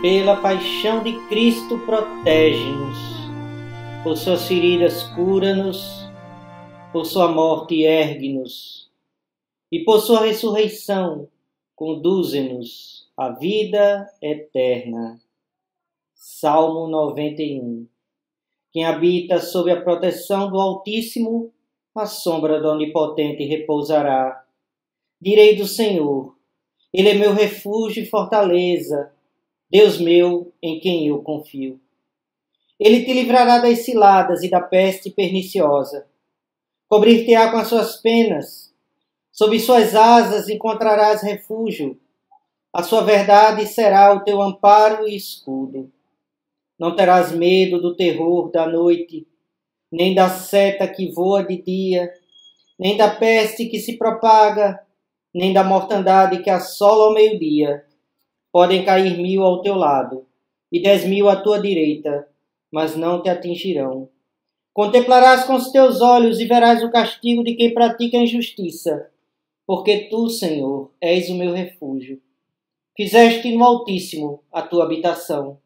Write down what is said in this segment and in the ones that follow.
pela paixão de Cristo, protege-nos. Por suas feridas, cura-nos. Por sua morte, ergue-nos. E por sua ressurreição, conduze-nos à vida eterna. Salmo 91 Quem habita sob a proteção do Altíssimo, a sombra do Onipotente repousará. Direi do Senhor, Ele é meu refúgio e fortaleza, Deus meu, em quem eu confio. Ele te livrará das ciladas e da peste perniciosa. Cobrir-te-á com as suas penas. Sob suas asas encontrarás refúgio. A sua verdade será o teu amparo e escudo. Não terás medo do terror da noite, nem da seta que voa de dia, nem da peste que se propaga, nem da mortandade que assola ao meio-dia. Podem cair mil ao teu lado e dez mil à tua direita, mas não te atingirão. Contemplarás com os teus olhos e verás o castigo de quem pratica a injustiça, porque tu, Senhor, és o meu refúgio. Fizeste no Altíssimo a tua habitação.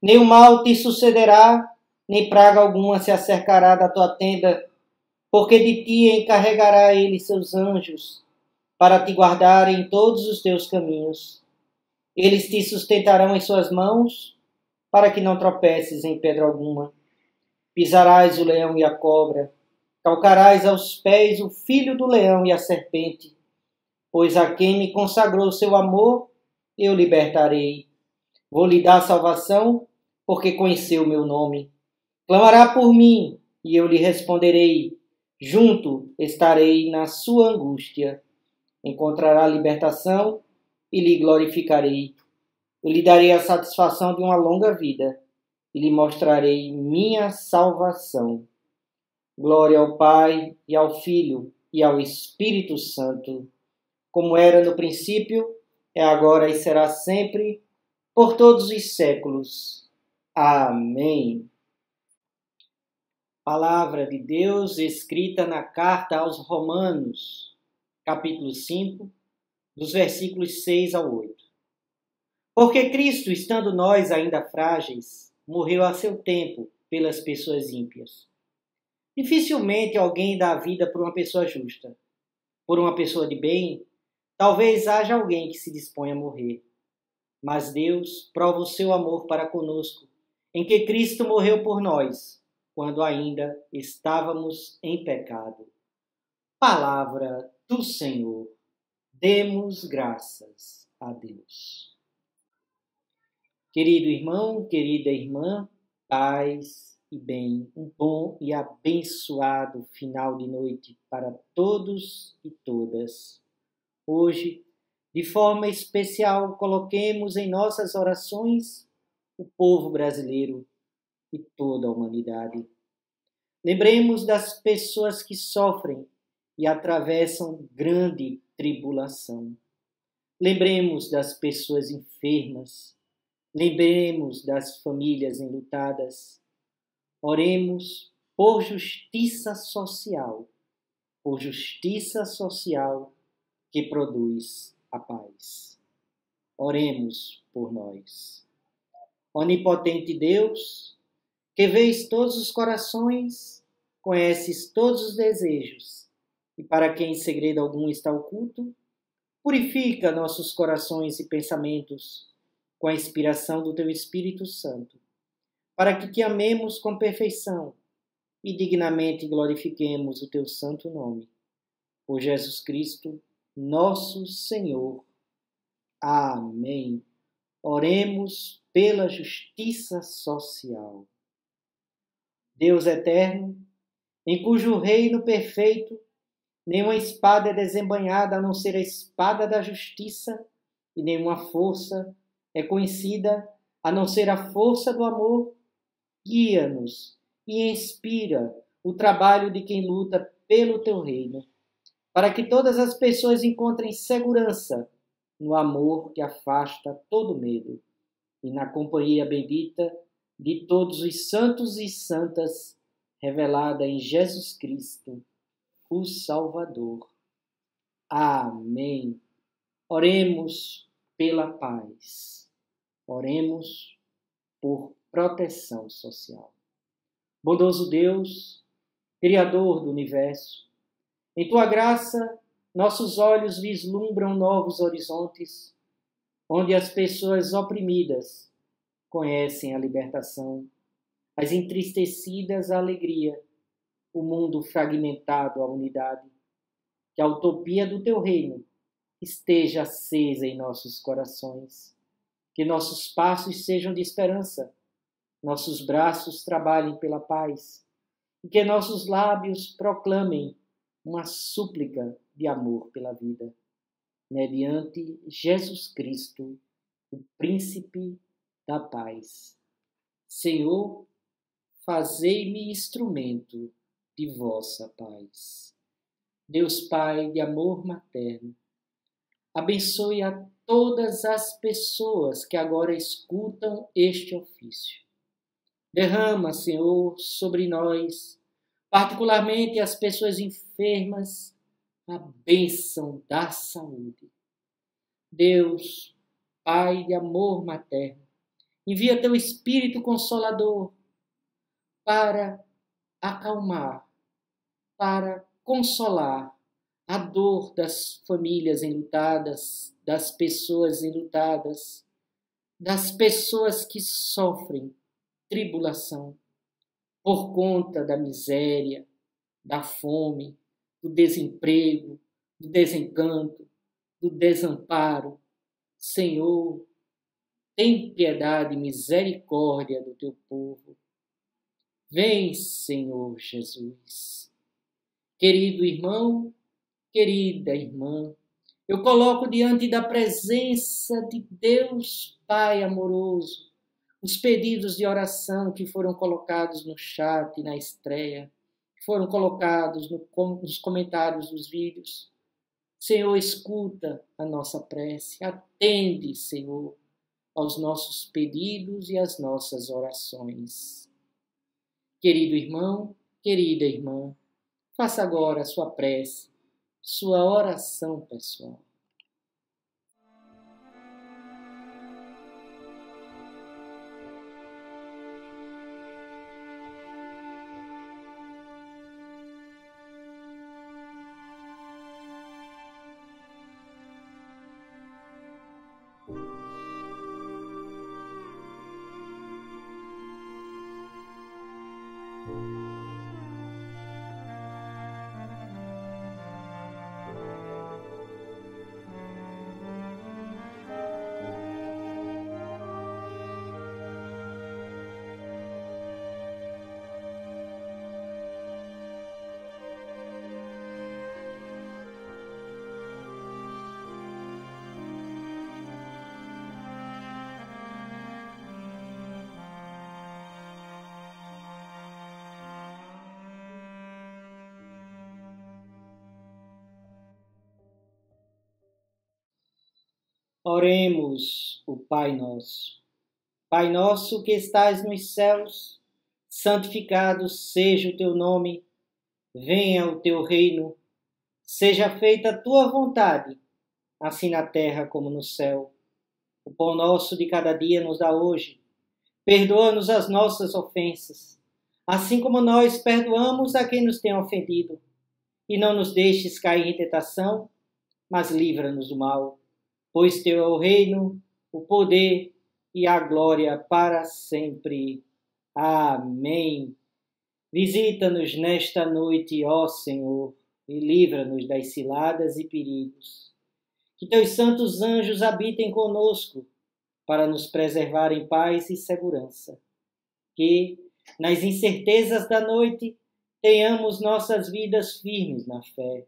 Nem o mal te sucederá, nem praga alguma se acercará da tua tenda, porque de ti encarregará ele seus anjos, para te guardar em todos os teus caminhos. Eles te sustentarão em suas mãos, para que não tropeces em pedra alguma. Pisarás o leão e a cobra, calcarás aos pés o filho do leão e a serpente. Pois a quem me consagrou seu amor, eu libertarei. Vou lhe dar salvação, porque conheceu meu nome. Clamará por mim, e eu lhe responderei. Junto estarei na sua angústia. Encontrará libertação e lhe glorificarei. Eu lhe darei a satisfação de uma longa vida e lhe mostrarei minha salvação. Glória ao Pai e ao Filho e ao Espírito Santo, como era no princípio, é agora e será sempre, por todos os séculos. Amém. Palavra de Deus escrita na carta aos Romanos, capítulo 5, dos versículos 6 ao 8. Porque Cristo, estando nós ainda frágeis, morreu a seu tempo pelas pessoas ímpias. Dificilmente alguém dá a vida por uma pessoa justa. Por uma pessoa de bem, talvez haja alguém que se dispõe a morrer. Mas Deus prova o seu amor para conosco, em que Cristo morreu por nós, quando ainda estávamos em pecado. Palavra do Senhor. Demos graças a Deus. Querido irmão, querida irmã, paz e bem, um bom e abençoado final de noite para todos e todas. Hoje, de forma especial, coloquemos em nossas orações o povo brasileiro e toda a humanidade. Lembremos das pessoas que sofrem e atravessam grande tribulação. Lembremos das pessoas enfermas Lembremos das famílias enlutadas. Oremos por justiça social, por justiça social que produz a paz. Oremos por nós. Onipotente Deus, que vês todos os corações, conheces todos os desejos, e para quem em segredo algum está oculto, purifica nossos corações e pensamentos com a inspiração do teu Espírito Santo, para que te amemos com perfeição e dignamente glorifiquemos o teu santo nome. Por Jesus Cristo, nosso Senhor. Amém. Oremos pela justiça social. Deus eterno, em cujo reino perfeito nenhuma espada é desembanhada a não ser a espada da justiça, e nenhuma força é conhecida a não ser a força do amor, guia-nos e inspira o trabalho de quem luta pelo teu reino, para que todas as pessoas encontrem segurança no amor que afasta todo medo e na companhia bendita de todos os santos e santas revelada em Jesus Cristo, o Salvador. Amém. Oremos pela paz. Oremos por proteção social. Bondoso Deus, Criador do universo, em tua graça nossos olhos vislumbram novos horizontes, onde as pessoas oprimidas conhecem a libertação, as entristecidas a alegria, o mundo fragmentado a unidade. Que a utopia do teu reino esteja acesa em nossos corações, que nossos passos sejam de esperança, nossos braços trabalhem pela paz e que nossos lábios proclamem uma súplica de amor pela vida, mediante Jesus Cristo, o Príncipe da Paz. Senhor, fazei-me instrumento de vossa paz. Deus Pai de amor materno, abençoe a todas as pessoas que agora escutam este ofício Derrama, Senhor, sobre nós, particularmente as pessoas enfermas, a bênção da saúde. Deus, Pai de amor materno, envia teu Espírito Consolador para acalmar, para consolar a dor das famílias enlutadas, das pessoas enlutadas, das pessoas que sofrem tribulação, por conta da miséria, da fome, do desemprego, do desencanto, do desamparo. Senhor, tem piedade e misericórdia do teu povo. Vem, Senhor Jesus. Querido irmão, querida irmã, eu coloco diante da presença de Deus Pai amoroso os pedidos de oração que foram colocados no chat, na estreia, que foram colocados no, nos comentários dos vídeos. Senhor, escuta a nossa prece, atende, Senhor, aos nossos pedidos e às nossas orações. Querido irmão, querida irmã, faça agora a sua prece, sua oração pessoal. Oremos o Pai Nosso. Pai nosso que estais nos céus, santificado seja o teu nome, venha o teu reino, seja feita a tua vontade, assim na terra como no céu. O pão nosso de cada dia nos dá hoje. Perdoa-nos as nossas ofensas, assim como nós perdoamos a quem nos tem ofendido. E não nos deixes cair em tentação, mas livra-nos do mal pois teu é o reino, o poder e a glória para sempre. Amém. Visita-nos nesta noite, ó Senhor, e livra-nos das ciladas e perigos. Que teus santos anjos habitem conosco para nos preservar em paz e segurança. Que, nas incertezas da noite, tenhamos nossas vidas firmes na fé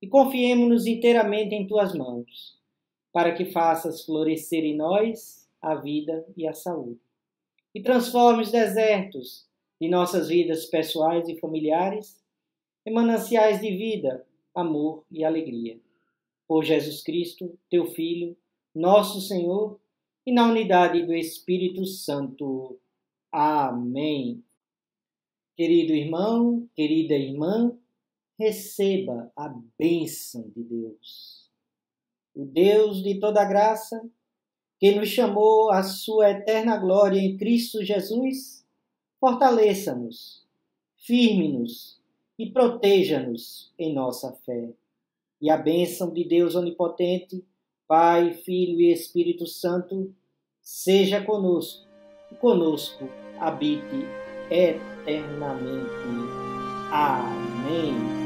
e confiemos-nos inteiramente em tuas mãos para que faças florescer em nós a vida e a saúde. E transforme os desertos de nossas vidas pessoais e familiares em mananciais de vida, amor e alegria. Por Jesus Cristo, teu Filho, nosso Senhor, e na unidade do Espírito Santo. Amém. Querido irmão, querida irmã, receba a bênção de Deus o Deus de toda graça, que nos chamou à sua eterna glória em Cristo Jesus, fortaleça-nos, firme-nos e proteja-nos em nossa fé. E a bênção de Deus Onipotente, Pai, Filho e Espírito Santo, seja conosco e conosco habite eternamente. Amém.